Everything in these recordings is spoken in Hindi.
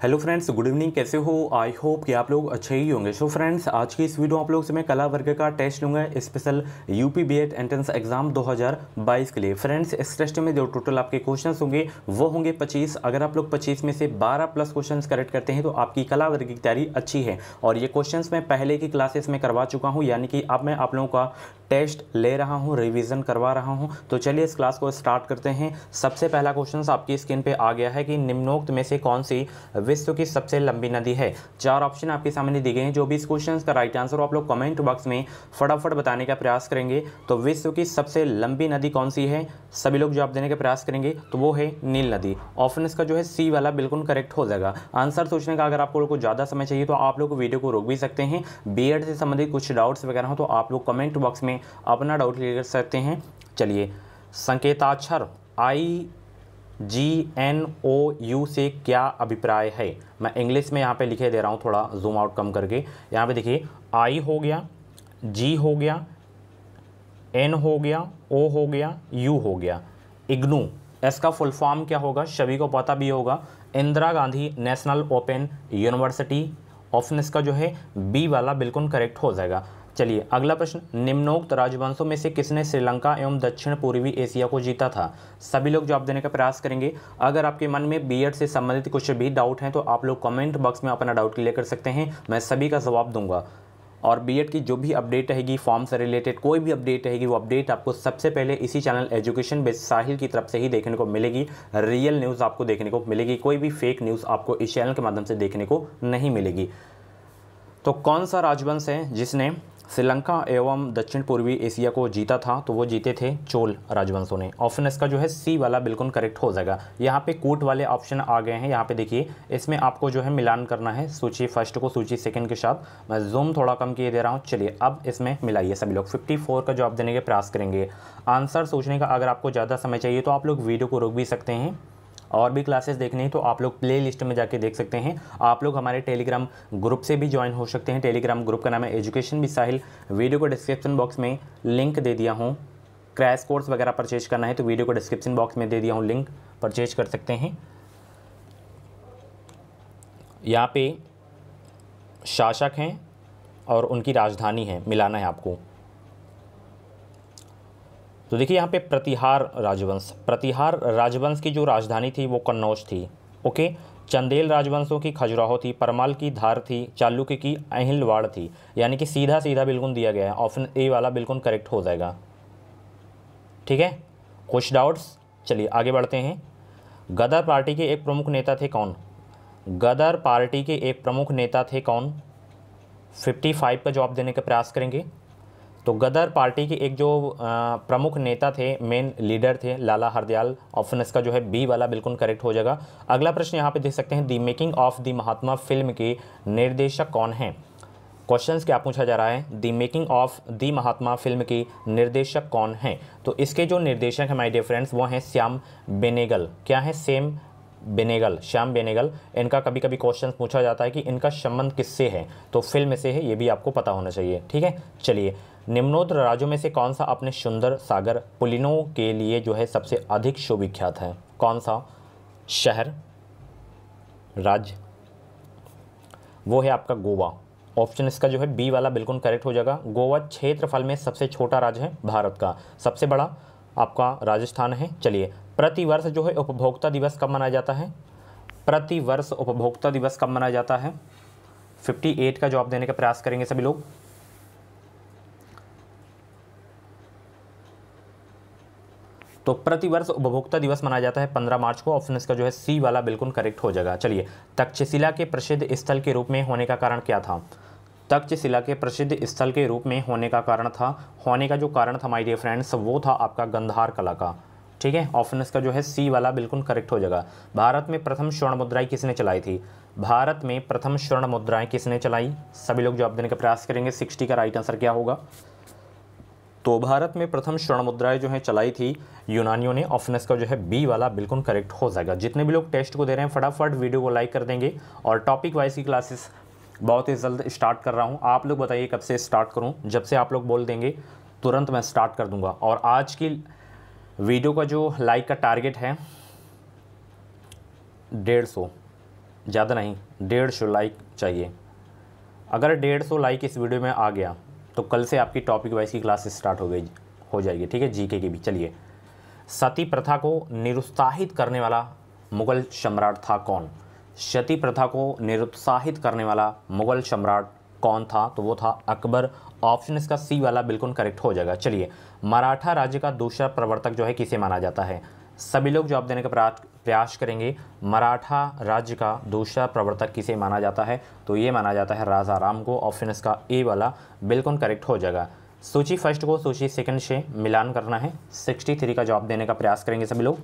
हेलो फ्रेंड्स गुड इवनिंग कैसे हो? आई होप कि आप लोग अच्छे ही होंगे। सो फ्रेंड्स आज की इस वीडियो आप लोग से मैं कला वर्ग का टेस्ट लूँगा special UP B Ed entrance exam 2022 के लिए। फ्रेंड्स इस टेस्ट में जो टोटल आपके क्वेश्चंस होंगे, वो होंगे 25 अगर आप लोग 25 में से 12 प्लस क्वेश्चंस करेक्ट करते हैं तो आपकी कला वर्ग की तैयारी अच्छी है। और ये क्वेश्चन मैं पहले की क्लासेस में करवा चुका हूँ, यानी कि अब मैं आप लोगों का टेस्ट ले रहा हूँ, रिविज़न करवा रहा हूँ। तो चलिए इस क्लास को स्टार्ट करते हैं। सबसे पहला क्वेश्चन आपकी स्क्रीन पे आ गया है कि निम्नोक्त में से कौन सी विश्व की सबसे लंबी नदी है। चार ऑप्शन आपके सामने दी गए हैं। जो भी इस क्वेश्चन का राइट आंसर आप लोग कमेंट बॉक्स में फटाफट बताने का प्रयास करेंगे। तो विश्व की सबसे लंबी नदी कौन सी है? सभी लोग जवाब देने का प्रयास करेंगे। तो वो है नील नदी। ऑप्शन इसका जो है सी वाला बिल्कुल करेक्ट हो जाएगा। आंसर सोचने का अगर आपको ज़्यादा समय चाहिए तो आप लोग वीडियो को रोक भी सकते हैं। बी से संबंधित कुछ डाउट्स वगैरह हो तो आप लोग कमेंट बॉक्स में अपना डाउट क्लियर कर सकते हैं। चलिए, संकेताक्षर आई जी एन ओ यू से क्या अभिप्राय है? मैं इंग्लिश में यहाँ पे लिखे दे रहा हूँ, थोड़ा जूम आउट कम करके। यहाँ पे देखिए आई हो गया जी हो गया एन हो गया ओ हो गया यू हो गया। इग्नू इसका फुल फॉर्म क्या होगा? सभी को पता भी होगा। Indira Gandhi National Open University, option इसका जो है बी वाला बिल्कुल करेक्ट हो जाएगा। चलिए, अगला प्रश्न। निम्नोक्त राजवंशों में से किसने श्रीलंका एवं दक्षिण पूर्वी एशिया को जीता था? सभी लोग जवाब देने का प्रयास करेंगे। अगर आपके मन में बीएड से संबंधित कुछ भी डाउट हैं तो आप लोग कमेंट बॉक्स में अपना डाउट क्लियर कर सकते हैं। मैं सभी का जवाब दूँगा। और बीएड की जो भी अपडेट रहेगी फॉर्म से रिलेटेड कोई भी अपडेट रहेगी, वो अपडेट आपको सबसे पहले इसी चैनल एजुकेशन बेस साहिल की तरफ़ से ही देखने को मिलेगी। रियल न्यूज़ आपको देखने को मिलेगी। कोई भी फेक न्यूज़ आपको इस चैनल के माध्यम से देखने को नहीं मिलेगी। तो कौन सा राजवंश है जिसने श्रीलंका एवं दक्षिण पूर्वी एशिया को जीता था तो वो जीते थे चोल राजवंशों ने। ऑप्शन इसका जो है सी वाला बिल्कुल करेक्ट हो जाएगा। यहाँ पे कूट वाले ऑप्शन आ गए हैं। यहाँ पे देखिए, इसमें आपको जो है, मिलान करना है। सूची फ़र्स्ट को सूची सेकंड के साथ। मैं जूम थोड़ा कम किए दे रहा हूँ। चलिए, अब इसमें मिलाइए सभी लोग। फिफ्टी का जवाब देने के प्रयास करेंगे। आंसर सोचने का अगर आपको ज़्यादा समय चाहिए तो आप लोग वीडियो को रोक भी सकते हैं। और भी क्लासेस देखनी है तो आप लोग प्ले लिस्ट में जाके देख सकते हैं। आप लोग हमारे टेलीग्राम ग्रुप से भी ज्वाइन हो सकते हैं। टेलीग्राम ग्रुप का नाम है एजुकेशन भी साहिल वीडियो को डिस्क्रिप्शन बॉक्स में लिंक दे दिया हूँ। क्रैश कोर्स वगैरह परचेज करना है तो वीडियो को डिस्क्रिप्शन बॉक्स में दे दिया हूँ। लिंक परचेज कर सकते हैं। यहाँ पे शासक हैं और उनकी राजधानी है, मिलाना है आपको। तो देखिए यहाँ पे प्रतिहार राजवंश प्रतिहार राजवंश की जो राजधानी थी वो कन्नौज थी, ओके? चंदेल राजवंशों की खजुराहो थी, परमाल की धार थी, चालुक्य की अहिलवाड़ थी, यानी कि सीधा सीधा बिल्कुल दिया गया है, ऑप्शन ए वाला बिल्कुल करेक्ट हो जाएगा। ठीक है? कुछ डाउट्स चलिए आगे बढ़ते हैं। गदर पार्टी के एक प्रमुख नेता थे कौन? गदर पार्टी के एक प्रमुख नेता थे कौन? 55 का जवाब देने का प्रयास करेंगे। तो गदर पार्टी के एक जो प्रमुख नेता थे मेन लीडर थे, लाला हरदयाल ऑप्शन इसका जो है बी वाला बिल्कुल करेक्ट हो जाएगा। अगला प्रश्न यहाँ पे देख सकते हैं the making of the Mahatma film के निर्देशक कौन हैं? क्वेश्चंस क्या पूछा जा रहा है? The making of the Mahatma film के निर्देशक कौन हैं? तो इसके जो निर्देशक हैं माय डियर फ्रेंड्स वो हैं श्याम बेनेगल। क्या है सेम बेनेगल? श्याम बेनेगल, इनका कभी कभी क्वेश्चन पूछा जाता है कि इनका संबंध किससे है? तो फ़िल्म से है, ये भी आपको पता होना चाहिए, ठीक है? चलिए निम्नोत्तर राज्यों में से कौन सा अपने सुंदर सागर पुलिनों के लिए जो है सबसे अधिक सुविख्यात है? कौन सा? शहर, राज्य। वो है आपका गोवा। ऑप्शन इसका जो है बी वाला बिल्कुल करेक्ट हो जाएगा। गोवा क्षेत्रफल में सबसे छोटा राज्य है भारत का। सबसे बड़ा आपका राजस्थान है। चलिए प्रति वर्ष जो है उपभोक्ता दिवस कब मनाया जाता है? प्रति वर्ष उपभोक्ता दिवस कब मनाया जाता है? 58 का जवाब देने का प्रयास करेंगे सभी लोग। तो प्रतिवर्ष उपभोक्ता दिवस मनाया जाता है। पंद्रह मार्च को ऑप्शन इसका जो है, सी वाला बिल्कुल करेक्ट हो जाएगा। चलिए, तक्षशिला के प्रसिद्ध स्थल के रूप में होने का कारण क्या था? तक्षशिला के प्रसिद्ध स्थल के रूप में होने का कारण था, होने का जो कारण था माय डियर फ्रेंड्स वो था आपका गंधार कला का। ठीक है? ऑप्शन इसका जो है, सी वाला बिल्कुल करेक्ट हो जाएगा। भारत में प्रथम स्वर्ण मुद्राएँ किसने चलाई थी? भारत में प्रथम स्वर्ण मुद्राएँ किसने चलाई? सभी लोग जवाब देने का प्रयास करेंगे। सिक्सटी का राइट आंसर क्या होगा? तो भारत में प्रथम स्वर्ण मुद्राएँ जो है चलाई थी, यूनानियों ने ऑफनेस का जो है बी वाला बिल्कुल करेक्ट हो जाएगा। जितने भी लोग टेस्ट को दे रहे हैं, फटाफट वीडियो को लाइक कर देंगे। और टॉपिक वाइज की क्लासेस बहुत ही जल्द स्टार्ट कर रहा हूँ। आप लोग बताइए कब से स्टार्ट करूँ? जब से आप लोग बोल देंगे, तुरंत मैं स्टार्ट कर दूँगा। और आज की वीडियो का जो लाइक का टारगेट है, डेढ़ सौ। ज़्यादा नहीं, डेढ़ सौ लाइक चाहिए। अगर डेढ़ सौ लाइक इस वीडियो में आ गया तो कल से आपकी टॉपिक वाइज की क्लास स्टार्ट हो गई, हो जाएगी, ठीक है? जीके की भी, चलिए। सती प्रथा को निरुत्साहित करने वाला मुगल सम्राट था कौन? सती प्रथा को निरुत्साहित करने वाला मुगल सम्राट कौन था? तो वो था अकबर। ऑप्शन इसका सी वाला बिल्कुल करेक्ट हो जाएगा। चलिए, मराठा राज्य का दूसरा प्रवर्तक जो है, किसे माना जाता है? सभी लोग जवाब देने का करेंगे। मराठा राज्य का दूसरा प्रवर्तक किसे माना जाता है? तो ये माना जाता है राजा राम को ऑप्शन इसका ए वाला बिल्कुल करेक्ट हो जाएगा। सूची फ़र्स्ट को, सूची सेकंड से मिलान करना है। सिक्सटी थ्री का जवाब देने का प्रयास करेंगे सभी लोग।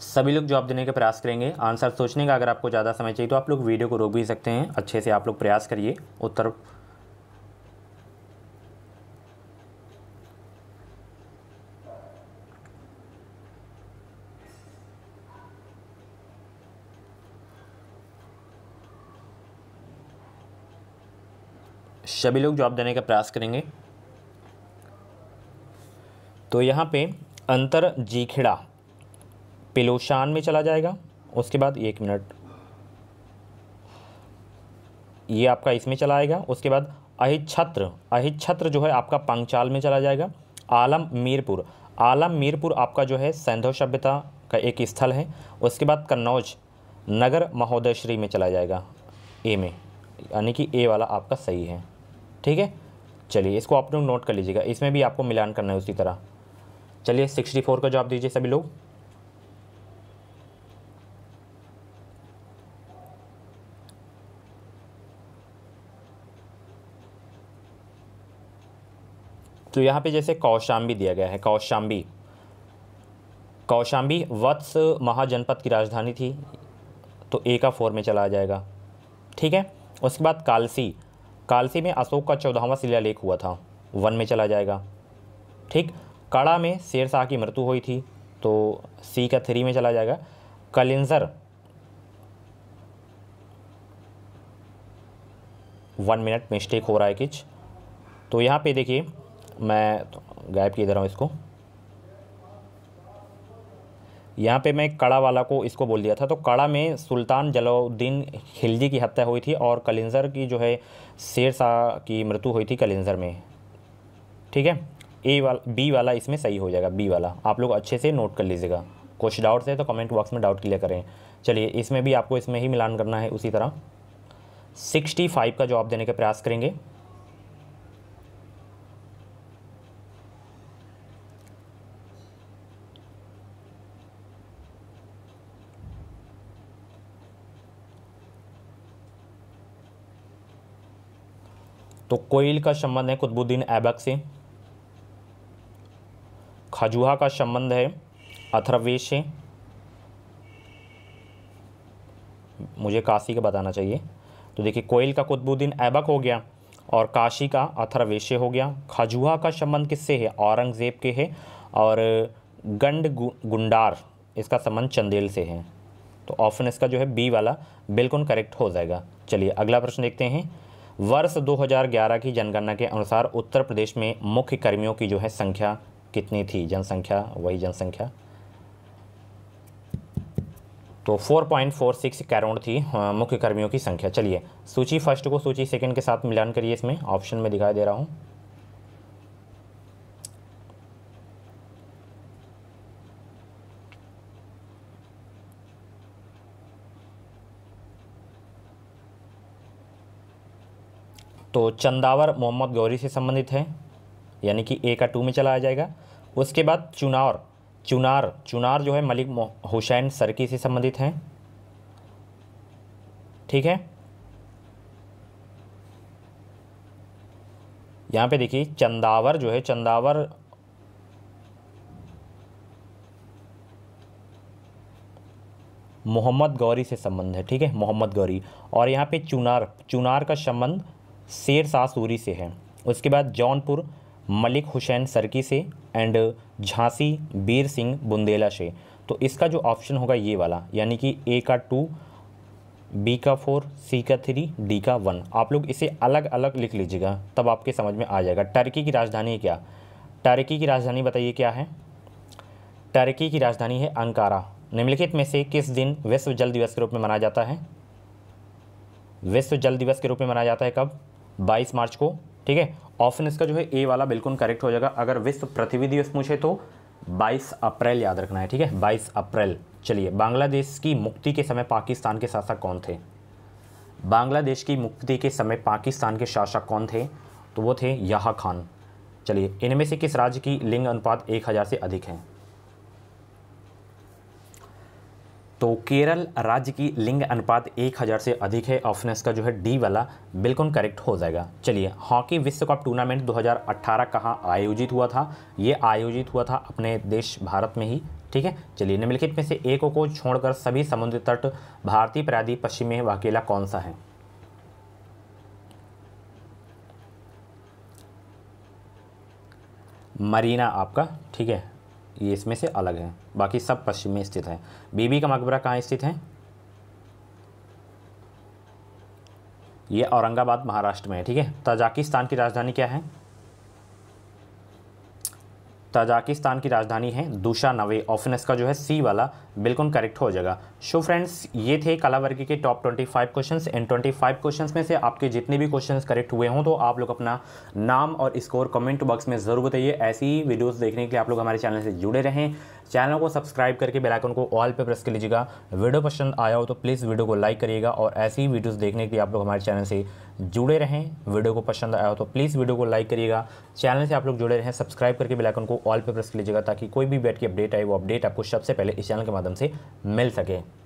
सभी लोग जवाब देने का प्रयास करेंगे। आंसर सोचने का अगर आपको ज़्यादा समय चाहिए तो आप लोग वीडियो को रोक भी सकते हैं। अच्छे से आप लोग प्रयास करिए। उत्तर सभी लोग जवाब देने का प्रयास करेंगे। तो यहाँ पे अंतर जीखिड़ा पिलोशान में चला जाएगा। उसके बाद एक मिनट। ये आपका इसमें चला आएगा। उसके बाद अहित छत्र अहित छत्र जो है आपका पंचाल में चला जाएगा। आलम मीरपुर। आलम मीरपुर आपका जो है सैंधव सभ्यता का एक स्थल है। उसके बाद कन्नौज नगर महोदयश्री में चला जाएगा। ए में। यानी कि ए वाला आपका सही है। ठीक है? चलिए, इसको आप लोग नोट कर लीजिएगा। इसमें भी आपको मिलान करना है उसी तरह। चलिए सिक्सटी फोर का जवाब दीजिए सभी लोग। तो यहाँ पे जैसे कौशाम्बी दिया गया है, कौशाम्बी। कौशाम्बी वत्स महाजनपद की राजधानी थी तो ए का फोर में चला जाएगा। ठीक है? उसके बाद कालसी। कालसी में अशोक का चौदहवा शिलालेख हुआ था। वन में चला जाएगा। ठीक, काड़ा में शेरशाह की मृत्यु हुई थी तो सी का थ्री में चला जाएगा। कलिंजर। वन मिनट मिस्टेक हो रहा है किच। तो यहाँ पे देखिए, मैं तो गायब किए दे रहा हूँ इसको। यहाँ पे मैं कड़ा वाला को इसको बोल दिया था। तो कड़ा में सुल्तान जलाउद्दीन खिलजी की हत्या हुई थी और कलिंजर की जो है शेर शाह की मृत्यु हुई थी कलिंजर में। ठीक है? ए वाला, बी वाला इसमें सही हो जाएगा, बी वाला। आप लोग अच्छे से नोट कर लीजिएगा। कुछ डाउट्स है तो कमेंट बॉक्स में डाउट क्लियर करें। चलिए, इसमें भी आपको इसमें ही मिलान करना है उसी तरह। सिक्सटी फाइव का जवाब देने का प्रयास करेंगे। तो कोयल का संबंध है कुतुबुद्दीन ऐबक से। खजुहा का संबंध है अथर्वेश से। मुझे काशी का बताना चाहिए। तो देखिए कोयल का कुतुबुद्दीन ऐबक हो गया और काशी का अथर्वेश्य हो गया। खजुहा का संबंध किससे है? औरंगज़ेब के है और गंड गुंडार, इसका संबंध चंदेल से है। तो ऑप्शन इसका जो है बी वाला, बिल्कुल करेक्ट हो जाएगा। चलिए, अगला प्रश्न देखते हैं। वर्ष 2011 की जनगणना के अनुसार उत्तर प्रदेश में मुख्य कर्मियों की जो है संख्या कितनी थी? जनसंख्या, वही जनसंख्या। तो 4.46 करोड़ थी मुख्य कर्मियों की संख्या। चलिए, सूची फ़र्स्ट को सूची सेकंड के साथ मिलान करिए इसमें। ऑप्शन में दिखाई दे रहा हूँ। तो चंदावर मोहम्मद गौरी से संबंधित है, यानी कि ए का टू में चला आ जाएगा। उसके बाद चुनार चुनार चुनार जो है मलिक हुसैन सरकी से संबंधित हैं। ठीक है? यहाँ पे देखिए, चंदावर जो है, चंदावर मोहम्मद गौरी से संबंध है, ठीक है? मोहम्मद गौरी। और यहाँ पे चुनार चुनार का संबंध शेर शाह सूरी से है। उसके बाद जौनपुर, मलिक हुसैन सरकी से एंड झांसी बीर सिंह बुंदेला से। तो इसका जो ऑप्शन होगा ये वाला, यानी कि ए का टू बी का फोर सी का थ्री डी का वन आप लोग इसे अलग अलग लिख लीजिएगा, तब आपके समझ में आ जाएगा। टर्की की राजधानी क्या? टर्की की राजधानी बताइए क्या है? टर्की की राजधानी है अंकारा। निम्नलिखित में से किस दिन विश्व जल दिवस के रूप में मनाया जाता है? विश्व जल दिवस के रूप में मनाया जाता है कब? 22 मार्च को, ठीक है? ऑप्शन इसका जो है ए वाला बिल्कुल करेक्ट हो जाएगा। अगर विश्व पृथ्वी दिवस पूछे तो 22 अप्रैल याद रखना है, ठीक है? 22 अप्रैल। चलिए, बांग्लादेश की मुक्ति के समय पाकिस्तान के शासक कौन थे? बांग्लादेश की मुक्ति के समय पाकिस्तान के शासक कौन थे? तो वो थे याह खान। चलिए, इनमें से किस राज्य की लिंग अनुपात एक हज़ार से अधिक है? तो केरल राज्य की लिंग अनुपात एक हज़ार से अधिक है। ऑप्शन इसका जो है डी वाला, बिल्कुल करेक्ट हो जाएगा। चलिए, हॉकी विश्व कप टूर्नामेंट 2018 कहाँ आयोजित हुआ था? ये आयोजित हुआ था अपने देश भारत में ही, ठीक है? चलिए, निम्नलिखित में से एक को छोड़कर सभी समुद्र तट, भारतीय प्रायद्वीप पश्चिम में अकेला कौन सा है? मरीना आपका, ठीक है? ये इसमें से अलग है। बाकी सब पश्चिम में स्थित है। बीबी का मकबरा कहाँ स्थित है? ये औरंगाबाद, महाराष्ट्र में है, ठीक है? तजाकिस्तान की राजधानी क्या है? तजाकिस्तान की राजधानी है दूशा नवे ऑप्शन का जो है सी वाला बिल्कुल करेक्ट हो जाएगा। शो फ्रेंड्स ये थे कला वर्ग के टॉप 25 क्वेश्चंस ट्वेंटी 25 क्वेश्चंस में से आपके जितने भी क्वेश्चंस करेक्ट हुए हों तो आप लोग अपना नाम और स्कोर कमेंट बॉक्स में ज़रूर बताइए। ऐसी ही वीडियोज़ देखने के लिए आप लोग हमारे चैनल से जुड़े रहें। चैनल को सब्सक्राइब करके बेलाइकन को ऑल पे प्रेस कर लीजिएगा। वीडियो पसंद आया हो तो प्लीज़ वीडियो को लाइक करिएगा और ऐसी ही वीडियोज़ देखने के लिए आप लोग हमारे चैनल से जुड़े रहें। वीडियो को पसंद आया हो तो प्लीज़ वीडियो को लाइक करिएगा। चैनल से आप लोग जुड़े रहें, सब्सक्राइब करके बेलाइकन को ऑल पर प्रेस कर लीजिएगा ताकि कोई भी बैठ की अपडेट आए, वो अपडेट आपको सबसे पहले इस चैनल के माध्यम से मिल सके।